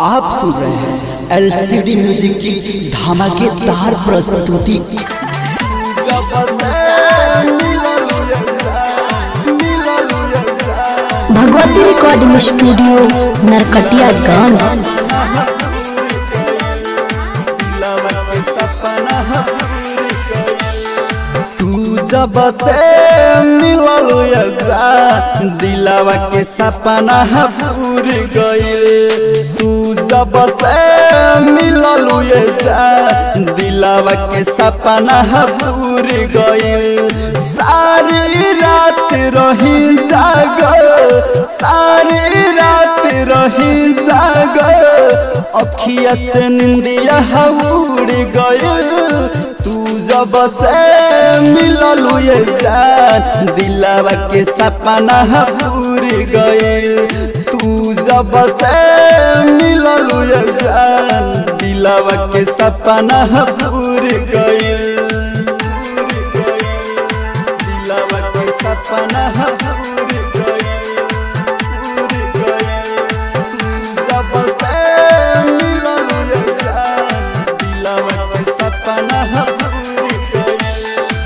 आप सुन रहे हैं एलसीडी म्यूज़िक की धमाकेदार प्रस्तुति। भगवती रिकॉर्डिंग स्टूडियो नरकटियागंज तू जब से मिलल यजा दिलावा के सपना पूर गइल। तू जब से मिलल दिलावा के सपना पूर गइल। सारी रात रही जागल, सारी रात रही जागल। अखिया से निंदिया उड़ तू जब से मिलल जान, दिलावा के सपना पूरी गई तू जब से मिलल जान, दिलावा के सपना पूरी गई दिलावा के सपना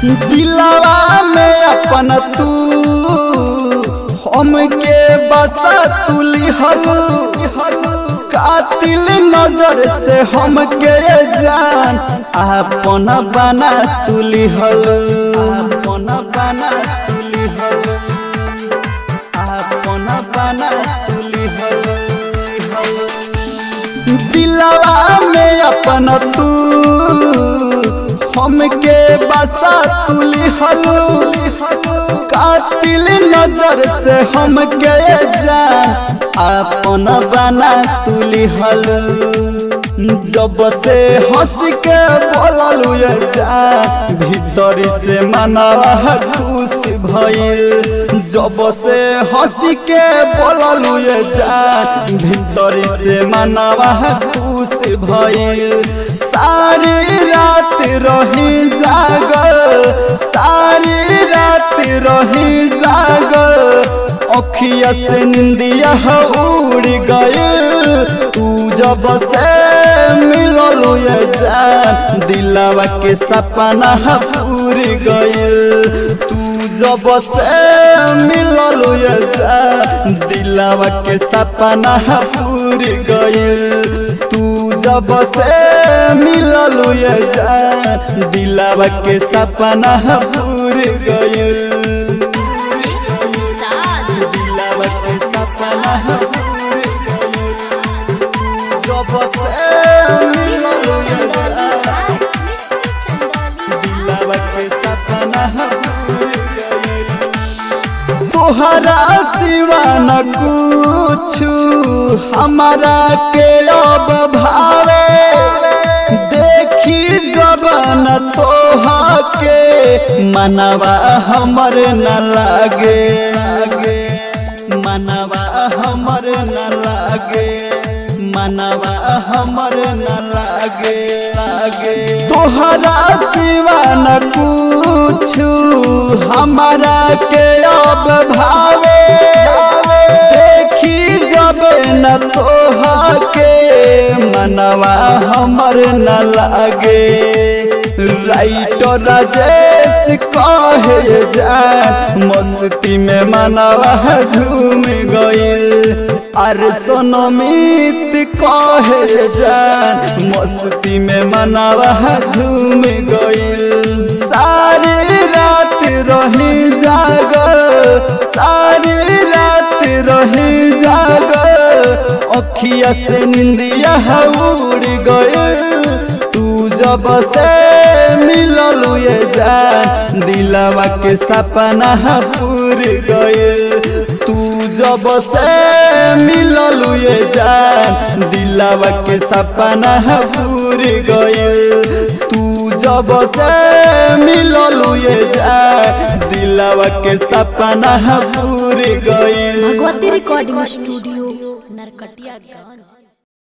दिलावा में अपन तू। हमके बसा तुली हलू। कातिल नज़र से हमके जान। अपन बना तुली हलू। अपन बना तुली अपन बना तुली हलू। दिलवा में अपन तू। हमके बसा तुली हलू। कातिल नज़र से हमके जान। अपन बना तुली हलू। जब से हंस के बोललू जान। भीतर से मनवा खुश भइल जब से हंस के बोललू ये जान भीतर से मनावा खुश भइल सारी रात रही जागल सारी रात रही जागल अखिया से निंदिया उड़ गइल तू जब से दिलावा के सपना पूर गइल। तू जब से मिलल दिलावा के सपना पूर गइल। तू जब से मिलल दिलावा के सपना पूर गइल। तोहरा सिवा न कुछु, हमारा के अब भावे। देखी जबन तोहा के मनवा हमर न लागे। मनवा हमर न लागे, मनवा हमर न लागे। लागे तोहरा सिवा न कुछु हमारा के अब भावे। देखी जब न तोहा के मनवा हमर न लागे। राइटर राजेश कहे जान, मस्ती में मनवा झूम गइल। अर सोनमित कहे जान, मस्ती में मनवा झूम गइल। सारी रात रही जागल अखिया से निंदिया उड़ गइल तू जब से मिलल ये जान, दिलावा के सपना पूर गइल तू जब से मिलल ये जान, दिलावा के सपना पूर गइल तू जब से मिलल ये जान दिलावा के सपना पूर गई भगवती रिकॉर्डिंग स्टूडियो नरकटियागंज।